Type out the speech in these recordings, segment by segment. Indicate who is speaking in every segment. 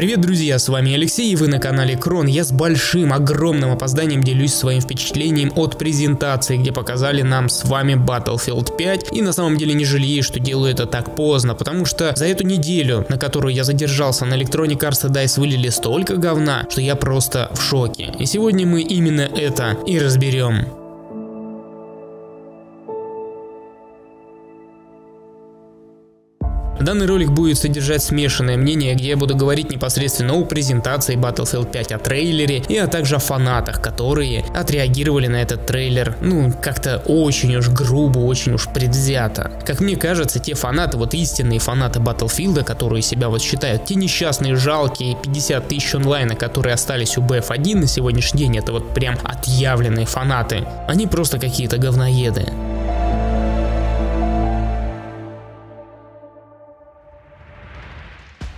Speaker 1: Привет, друзья, с вами Алексей и вы на канале Крон. Я с большим, огромным опозданием делюсь своим впечатлением от презентации, где показали нам с вами Battlefield 5. И на самом деле не жалею, что делаю это так поздно, потому что за эту неделю, на которую я задержался на Electronic Arts и DICE вылили столько говна, что я просто в шоке. И сегодня мы именно это и разберем. Данный ролик будет содержать смешанное мнение, где я буду говорить непосредственно о презентации Battlefield 5, о трейлере и а также о фанатах, которые отреагировали на этот трейлер, ну, как-то очень уж грубо, очень уж предвзято. Как мне кажется, те фанаты, вот истинные фанаты Battlefield, которые себя вот считают, те несчастные, жалкие 50 тысяч онлайна, которые остались у BF1 на сегодняшний день, это вот прям отъявленные фанаты, они просто какие-то говноеды.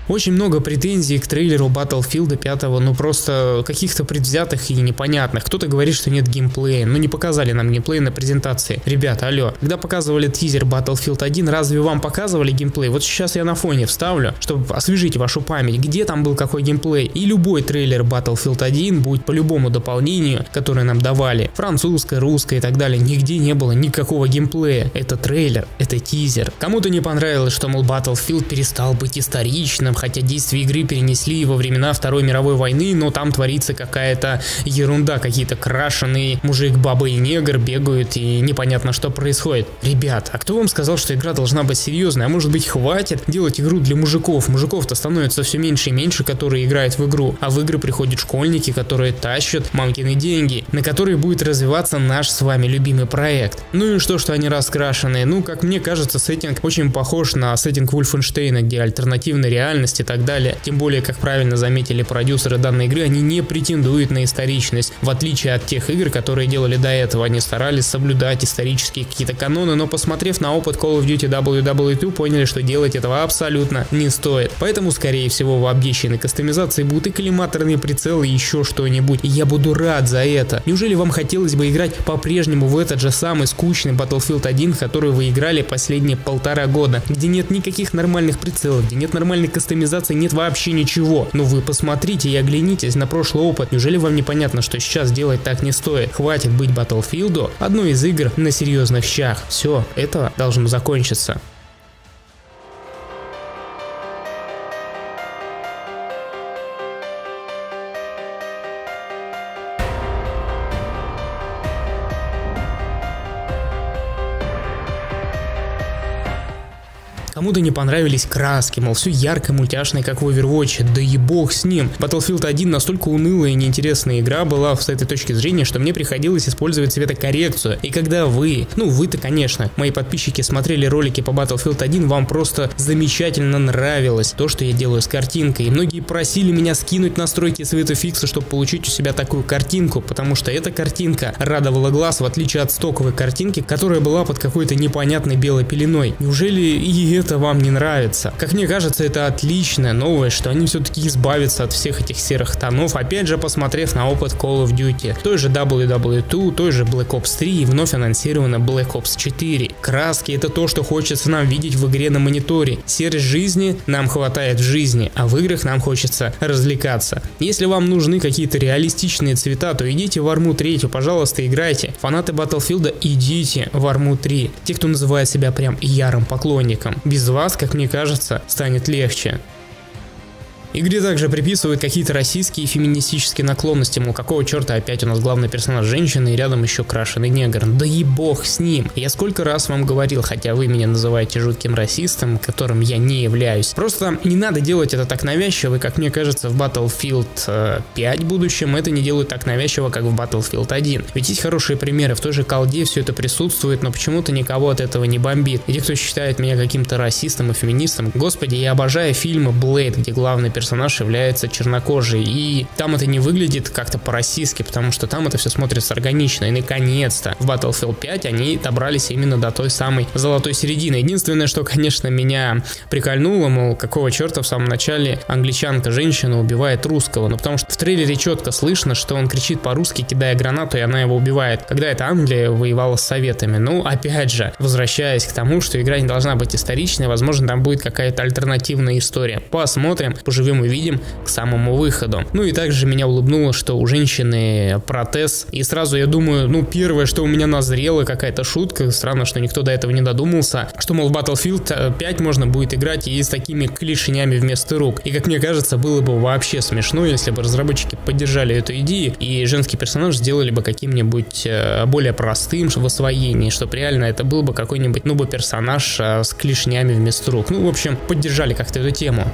Speaker 1: Очень много претензий к трейлеру Battlefield 5, ну просто каких-то предвзятых и непонятных. Кто-то говорит, что нет геймплея, ну не показали нам геймплей на презентации. Ребята, алло, когда показывали тизер Battlefield 1, разве вам показывали геймплей? Вот сейчас я на фоне вставлю, чтобы освежить вашу память, где там был какой геймплей. И любой трейлер Battlefield 1 будет по любому дополнению, которое нам давали, французское, русское и так далее, нигде не было никакого геймплея. Это трейлер, это тизер. Кому-то не понравилось, что, мол, Battlefield перестал быть историчным, Ленноном, хотя действия игры перенесли во времена Второй мировой войны, но там творится какая-то ерунда, какие-то крашеные мужик, баба и негр бегают и непонятно что происходит. Ребят, а кто вам сказал, что игра должна быть серьезной? А может быть хватит делать игру для мужиков? Мужиков-то становится все меньше и меньше, которые играют в игру, а в игры приходят школьники, которые тащат мамкины деньги, на которые будет развиваться наш с вами любимый проект. Ну и что, что они раскрашенные? Ну, как мне кажется, сеттинг очень похож на сеттинг Вульфенштейна, где альтернативная реальность реальность и так далее. Тем более, как правильно заметили продюсеры данной игры, они не претендуют на историчность, в отличие от тех игр, которые делали до этого. Они старались соблюдать исторические какие-то каноны, но посмотрев на опыт Call of Duty WW2, поняли, что делать этого абсолютно не стоит. Поэтому, скорее всего, в обещанной кастомизации будут и коллиматорные прицелы, и еще что-нибудь. И я буду рад за это. Неужели вам хотелось бы играть по-прежнему в этот же самый скучный Battlefield 1, который вы играли последние полтора года, где нет никаких нормальных прицелов, где нет нормальной кастомизации, кастомизации нет вообще ничего. Но вы посмотрите и оглянитесь на прошлый опыт. Неужели вам непонятно, что сейчас делать так не стоит? Хватит быть Battlefield одной из игр на серьезных щах. Все, это должно закончиться. Кому-то не понравились краски, мол, все ярко мультяшное, как в Overwatch, да и бог с ним. Battlefield 1 настолько унылая и неинтересная игра была с этой точки зрения, что мне приходилось использовать цветокоррекцию. И когда вы, ну вы-то, конечно, мои подписчики смотрели ролики по Battlefield 1, вам просто замечательно нравилось то, что я делаю с картинкой. И многие просили меня скинуть настройки цветофикса, чтобы получить у себя такую картинку, потому что эта картинка радовала глаз, в отличие от стоковой картинки, которая была под какой-то непонятной белой пеленой. Неужели и это вам не нравится. Как мне кажется, это отличная новость, что они все-таки избавятся от всех этих серых тонов, опять же посмотрев на опыт Call of Duty. Той же WW2, той же Black Ops 3 и вновь анонсирована Black Ops 4. Краски это то, что хочется нам видеть в игре на мониторе. Серость жизни нам хватает в жизни, а в играх нам хочется развлекаться. Если вам нужны какие-то реалистичные цвета, то идите в Арму 3, пожалуйста, играйте. Фанаты Battlefield, идите в Арму 3. Те, кто называет себя прям ярым поклонником. Без без вас, как мне кажется, станет легче. Игре также приписывают какие-то российские феминистические наклонности, мол, какого черта опять у нас главный персонаж женщина и рядом еще крашеный негр. Да и бог с ним. Я сколько раз вам говорил, хотя вы меня называете жутким расистом, которым я не являюсь. Просто не надо делать это так навязчиво, и как мне кажется, в Battlefield 5 в будущем это не делают так навязчиво, как в Battlefield 1. Ведь есть хорошие примеры, в той же колде все это присутствует, но почему-то никого от этого не бомбит. И те, кто считает меня каким-то расистом и феминистом, господи, я обожаю фильмы Blade, где главный персонаж персонаж является чернокожий. И там это не выглядит как-то по-российски, потому что там это все смотрится органично. И наконец-то в Battlefield 5 они добрались именно до той самой золотой середины. Единственное, что, конечно, меня прикольнуло, мол, какого черта в самом начале англичанка женщина убивает русского. Ну, потому что в трейлере четко слышно, что он кричит по-русски, кидая гранату, и она его убивает. Когда это Англия воевала с советами. Ну, опять же, возвращаясь к тому, что игра не должна быть историчной, возможно, там будет какая-то альтернативная история. Посмотрим, поживем себе мы видим к самому выходу. Ну и также меня улыбнуло, что у женщины протез. И сразу я думаю, ну первое, что у меня назрело, какая-то шутка, странно, что никто до этого не додумался, что, мол, Battlefield 5 можно будет играть и с такими клешенями вместо рук. И как мне кажется, было бы вообще смешно, если бы разработчики поддержали эту идею и женский персонаж сделали бы каким-нибудь э, более простым в освоении, чтобы реально это был бы какой-нибудь нубо персонаж э, с клешнями вместо рук. Ну, в общем, поддержали как-то эту тему.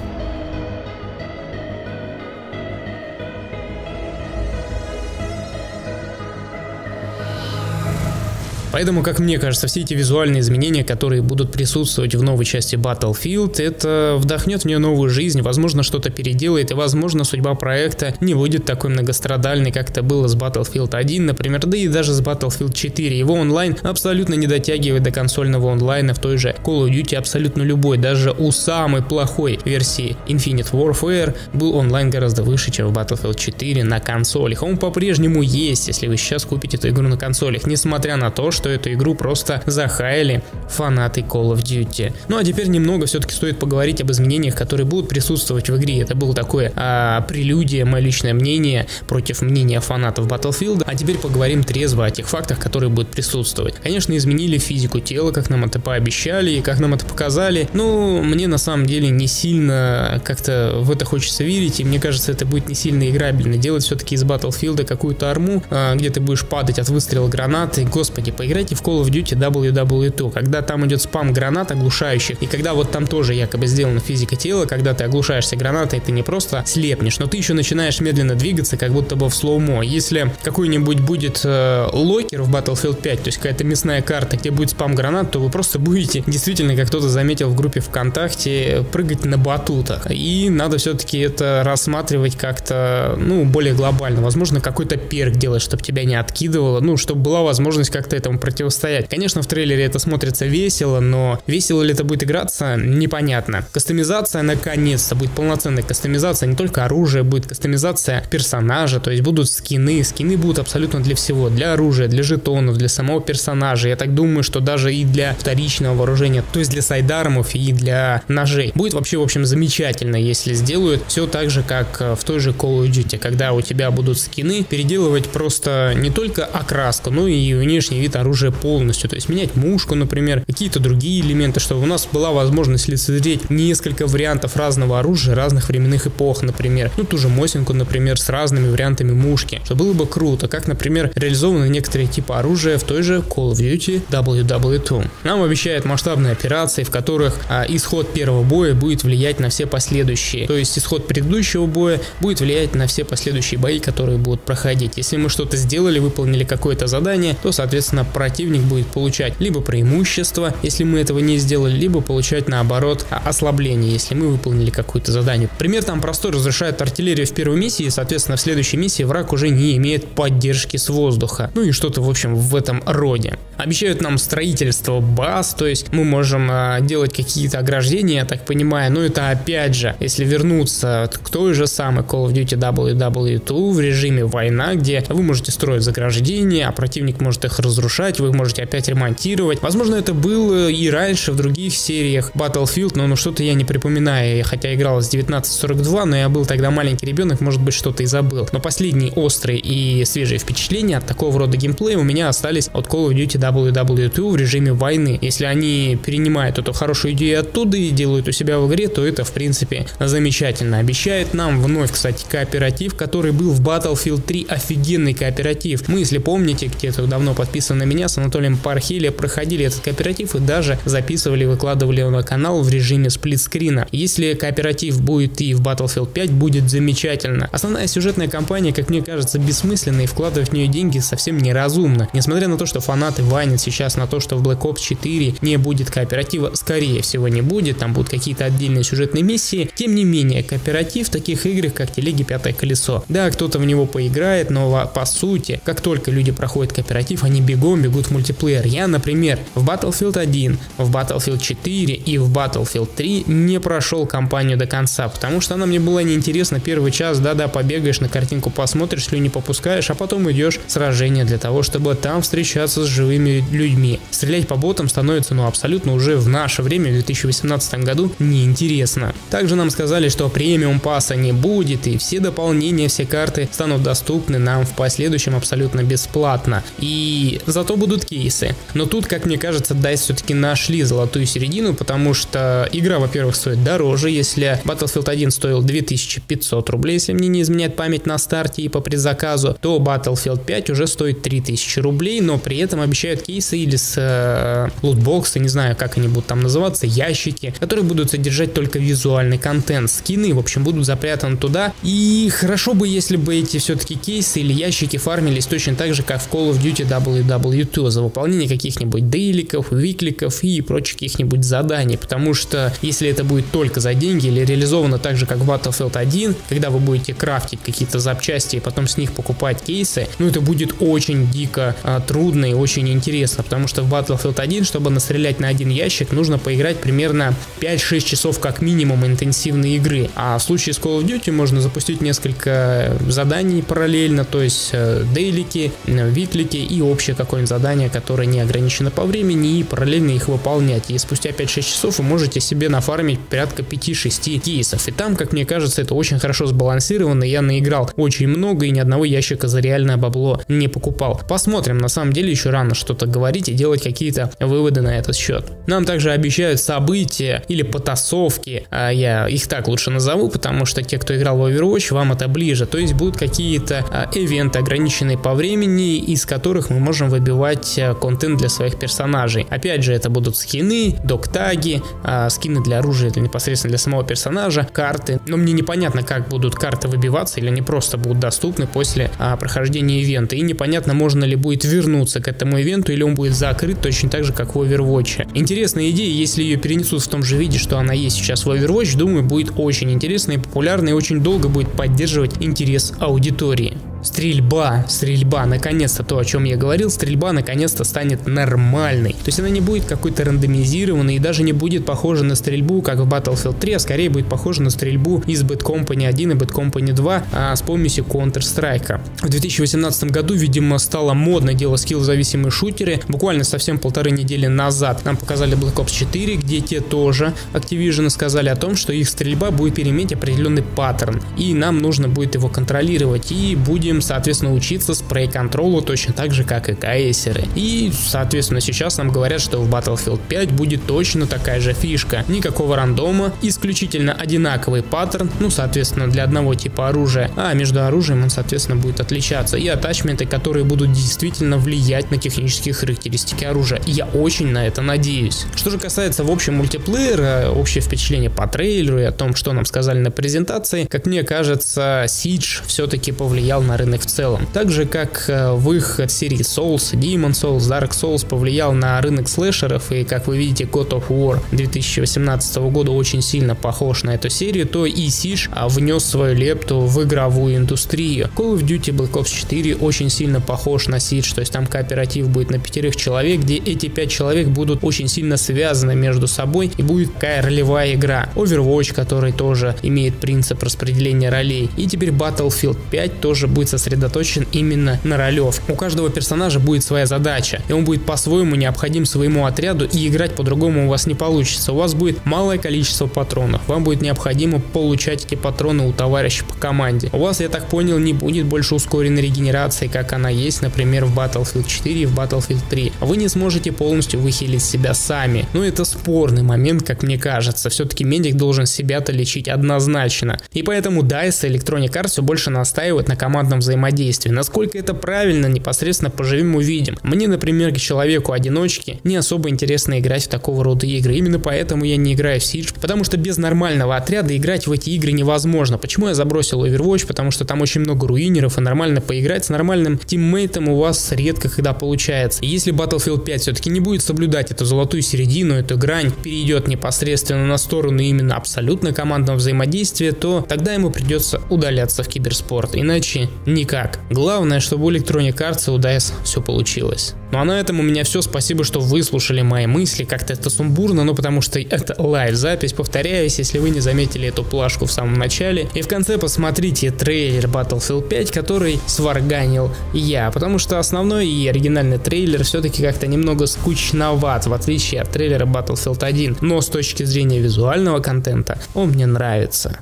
Speaker 1: Поэтому, как мне кажется, все эти визуальные изменения, которые будут присутствовать в новой части Battlefield, это вдохнет в нее новую жизнь, возможно, что-то переделает, и, возможно, судьба проекта не будет такой многострадальной, как это было с Battlefield 1, например, да и даже с Battlefield 4. Его онлайн абсолютно не дотягивает до консольного онлайна в той же Call of Duty абсолютно любой, даже у самой плохой версии Infinite Warfare был онлайн гораздо выше, чем в Battlefield 4 на консолях. Он по-прежнему есть, если вы сейчас купите эту игру на консолях, несмотря на то, что эту игру просто захаяли фанаты Call of Duty. Ну а теперь немного все-таки стоит поговорить об изменениях, которые будут присутствовать в игре. Это было такое а, прелюдия, мое личное мнение против мнения фанатов Battlefield. А теперь поговорим трезво о тех фактах, которые будут присутствовать. Конечно, изменили физику тела, как нам это пообещали и как нам это показали. Но мне на самом деле не сильно как-то в это хочется верить, и мне кажется, это будет не сильно играбельно. Делать все-таки из Battlefield какую-то арму, а, где ты будешь падать от выстрела гранаты. Господи, по поиграйте в Call of Duty WW2, когда там идет спам гранат оглушающих, и когда вот там тоже якобы сделана физика тела, когда ты оглушаешься гранатой, ты не просто слепнешь, но ты еще начинаешь медленно двигаться, как будто бы в слоумо. Если какой-нибудь будет э, Locker в Battlefield 5, то есть какая-то мясная карта, где будет спам гранат, то вы просто будете действительно, как кто-то заметил в группе ВКонтакте, прыгать на батутах. И надо все-таки это рассматривать как-то, ну, более глобально. Возможно, какой-то перк делать, чтобы тебя не откидывало, ну, чтобы была возможность как-то этому противостоять. Конечно, в трейлере это смотрится весело, но весело ли это будет играться, непонятно. Кастомизация наконец-то будет полноценная кастомизация, не только оружие, будет кастомизация персонажа, то есть будут скины, скины будут абсолютно для всего, для оружия, для жетонов, для самого персонажа. Я так думаю, что даже и для вторичного вооружения, то есть для sidearm ов и для ножей. Будет вообще, в общем, замечательно, если сделают все так же, как в той же Call of Duty, когда у тебя будут скины, переделывать просто не только окраску, но и внешний вид оружия оружие полностью, то есть менять мушку, например, какие-то другие элементы, чтобы у нас была возможность лицезреть несколько вариантов разного оружия разных временных эпох, например, ну ту же Мосинку, например, с разными вариантами мушки, что было бы круто, как, например, реализованы некоторые типы оружия в той же Call of Duty WW2. Нам обещают масштабные операции, в которых а, исход первого боя будет влиять на все последующие, то есть исход предыдущего боя будет влиять на все последующие бои, которые будут проходить. Если мы что-то сделали, выполнили какое-то задание, то, соответственно, противник будет получать либо преимущество, если мы этого не сделали, либо получать наоборот ослабление, если мы выполнили какое-то задание. Пример там простой, разрушает артиллерию в первой миссии, соответственно, в следующей миссии враг уже не имеет поддержки с воздуха. Ну и что-то, в общем, в этом роде. Обещают нам строительство баз, то есть мы можем а, делать какие-то ограждения, я так понимаю, но это опять же, если вернуться к той же самой Call of Duty WW2 в режиме война, где вы можете строить заграждения, а противник может их разрушать, собирать, вы можете опять ремонтировать. Возможно, это было и раньше в других сериях Battlefield, но ну, что-то я не припоминаю, хотя играл с 1942, но я был тогда маленький ребенок, может быть, что-то и забыл. Но последние острые и свежие впечатления от такого рода геймплея у меня остались от Call of Duty WW2 в режиме войны. Если они перенимают эту хорошую идею оттуда и делают у себя в игре, то это, в принципе, замечательно. Обещает нам вновь, кстати, кооператив, который был в Battlefield 3 офигенный кооператив. Мы, если помните, где-то давно подписаны на меня, меня с Анатолием Пархилия проходили этот кооператив и даже записывали выкладывали его на канал в режиме сплитскрина. Если кооператив будет и в Battlefield 5, будет замечательно. Основная сюжетная кампания, как мне кажется, бессмысленна и вкладывать в нее деньги совсем неразумно. Несмотря на то, что фанаты ванят сейчас на то, что в Black Ops 4 не будет кооператива, скорее всего не будет, там будут какие-то отдельные сюжетные миссии. Тем не менее, кооператив в таких играх, как телеги Пятое Колесо. Да, кто-то в него поиграет, но по сути, как только люди проходят кооператив, они бегом в мультиплеер. Я, например, в Battlefield 1, в Battlefield 4 и в Battlefield 3 не прошел кампанию до конца, потому что она мне была неинтересна первый час, да-да, побегаешь на картинку, посмотришь, слюни попускаешь, а потом идешь в сражение для того, чтобы там встречаться с живыми людьми. Стрелять по ботам становится, ну, абсолютно уже в наше время, в 2018 году, неинтересно. Также нам сказали, что премиум пасса не будет, и все дополнения, все карты станут доступны нам в последующем абсолютно бесплатно. И зато будут кейсы. Но тут, как мне кажется, DICE все-таки нашли золотую середину, потому что игра, во-первых, стоит дороже. Если Battlefield 1 стоил 2500 рублей, если мне не изменяет память на старте и по предзаказу, то Battlefield 5 уже стоит 3000 рублей, но при этом обещают кейсы или с э, лутбоксы, не знаю, как они будут там называться, ящики, которые будут содержать только визуальный контент, скины, в общем, будут запрятаны туда. И хорошо бы, если бы эти все-таки кейсы или ящики фармились точно так же, как в Call of Duty WW2 за выполнение каких-нибудь дейликов, викликов и прочих каких-нибудь заданий, потому что если это будет только за деньги или реализовано так же, как в Battlefield 1, когда вы будете крафтить какие-то запчасти и потом с них покупать кейсы, ну это будет очень дико а, трудно и очень интересно, потому что в Battlefield 1, чтобы настрелять на один ящик, нужно поиграть примерно 5-6 часов как минимум интенсивной игры, а в случае с Call of Duty можно запустить несколько заданий параллельно, то есть э, дейлики, виклики и общее какое-нибудь задание, которое не ограничено по времени и параллельно их выполнять. И спустя 5-6 часов вы можете себе нафармить порядка 5-6 кейсов. И там, как мне кажется, это очень хорошо сбалансировано. Я наиграл очень много и ни одного ящика за реальное бабло не покупал. Посмотрим, на самом деле еще рано что-то говорить и делать какие-то выводы на этот счет. Нам также обещают события или потасовки, а я их так лучше назову, потому что те, кто играл в Overwatch, вам это ближе. То есть будут какие-то а, ивенты, ограниченные по времени, из которых мы можем выбивать а, контент для своих персонажей. Опять же, это будут скины, док-таги, а, скины для оружия, для непосредственно для самого персонажа, карты. Но мне непонятно, как будут карты выбиваться, или они просто будут доступны после а, прохождения ивента. И непонятно, можно ли будет вернуться к этому ивенту, или он будет закрыт точно так же, как в Overwatch. Интересная идея, если ее перенесут в том же виде, что она есть сейчас в Overwatch, думаю, будет очень интересно и популярно, и очень долго будет поддерживать интерес аудитории. Стрельба, стрельба, наконец-то то, о чем я говорил, стрельба наконец-то станет нормальной. То есть она не будет какой-то рандомизированной и даже не будет похожа на стрельбу, как в Battlefield 3, а скорее будет похожа на стрельбу из Bad Company 1 и Bad Company 2 а, с помощью Counter-Strike. В 2018 году, видимо, стало модно делать скилл-зависимые шутеры. Буквально совсем полторы недели назад нам показали Black Ops 4, где те тоже Activision сказали о том, что их стрельба будет иметь определенный паттерн, и нам нужно будет его контролировать, и будет будем, соответственно, учиться спрей-контролу точно так же, как и кейсеры. И, соответственно, сейчас нам говорят, что в Battlefield 5 будет точно такая же фишка. Никакого рандома, исключительно одинаковый паттерн, ну, соответственно, для одного типа оружия, а между оружием он, соответственно, будет отличаться. И атачменты, которые будут действительно влиять на технические характеристики оружия. Я очень на это надеюсь. Что же касается в общем мультиплеера, общее впечатление по трейлеру и о том, что нам сказали на презентации, как мне кажется, Siege все-таки повлиял на рынок в целом. Так же, как э, выход серии Souls, Demon Souls, Dark Souls повлиял на рынок слэшеров, и, как вы видите, God of War 2018 года очень сильно похож на эту серию, то и Siege а, внес свою лепту в игровую индустрию. Call of Duty Black Ops 4 очень сильно похож на Siege, то есть там кооператив будет на пятерых человек, где эти пять человек будут очень сильно связаны между собой и будет такая ролевая игра. Overwatch, который тоже имеет принцип распределения ролей. И теперь Battlefield 5 тоже будет будет сосредоточен именно на ролев. У каждого персонажа будет своя задача, и он будет по-своему необходим своему отряду, и играть по-другому у вас не получится. У вас будет малое количество патронов, вам будет необходимо получать эти патроны у товарища по команде. У вас, я так понял, не будет больше ускоренной регенерации, как она есть, например, в Battlefield 4 и в Battlefield 3. Вы не сможете полностью выхилить себя сами. Но это спорный момент, как мне кажется. Все-таки медик должен себя-то лечить однозначно. И поэтому DICE и Electronic Arts все больше настаивают на командном командном взаимодействии. Насколько это правильно, непосредственно поживем увидим. Мне, например, как человеку-одиночке, не особо интересно играть в такого рода игры. Именно поэтому я не играю в Siege, потому что без нормального отряда играть в эти игры невозможно. Почему я забросил Overwatch? Потому что там очень много руинеров, и нормально поиграть с нормальным тиммейтом у вас редко когда получается. И если Battlefield 5 все-таки не будет соблюдать эту золотую середину, эту грань, перейдет непосредственно на сторону именно абсолютно командного взаимодействия, то тогда ему придется удаляться в киберспорт. Иначе Никак. Главное, чтобы у Electronic Arts и у DICE все получилось. Ну а на этом у меня все. Спасибо, что выслушали мои мысли. Как-то это сумбурно, но потому что это лайв-запись. Повторяюсь, если вы не заметили эту плашку в самом начале. И в конце посмотрите трейлер Battlefield 5, который сварганил я. Потому что основной и оригинальный трейлер все-таки как-то немного скучноват, в отличие от трейлера Battlefield 1. Но с точки зрения визуального контента он мне нравится.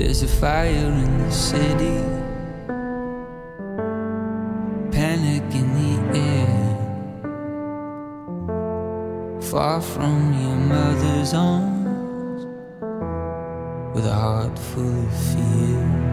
Speaker 1: There's a fire in the city, panic in the air. Far from your mother's arms, with a heart full of fear.